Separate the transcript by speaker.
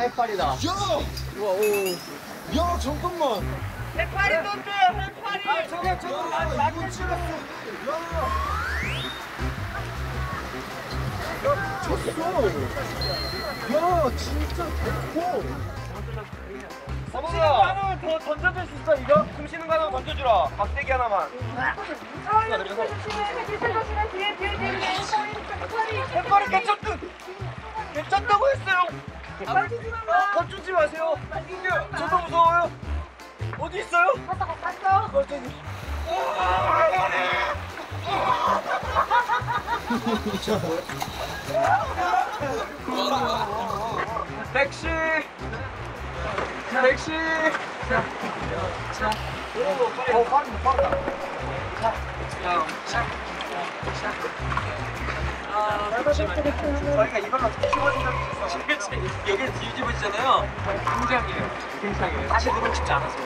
Speaker 1: 해빨이다.
Speaker 2: 야!
Speaker 1: 우와, 오.
Speaker 2: 야! 잠깐만!
Speaker 3: 해파리 던져요 해파리 아 저게 저거
Speaker 2: 야! 이거 야! 쳤어! 야! 진짜
Speaker 3: 대포!kum시는 거 하나만 더 던져줄 수 있어 이거? kum시는 거 하나만 던져주라 막대기 하나만 해파리 개쳤든 개쳤다고 했어요 던지지 마세요 저도 무서워요 어디 있어요? 어, 저기. 택시. 택시. 어 빠르다 빠르다 저희가 이걸로 키워준 적이 있어 그렇지 여기 뒤집어지잖아요. 굉장해요. 굉장해요. 다시 들어오고 싶지 않아서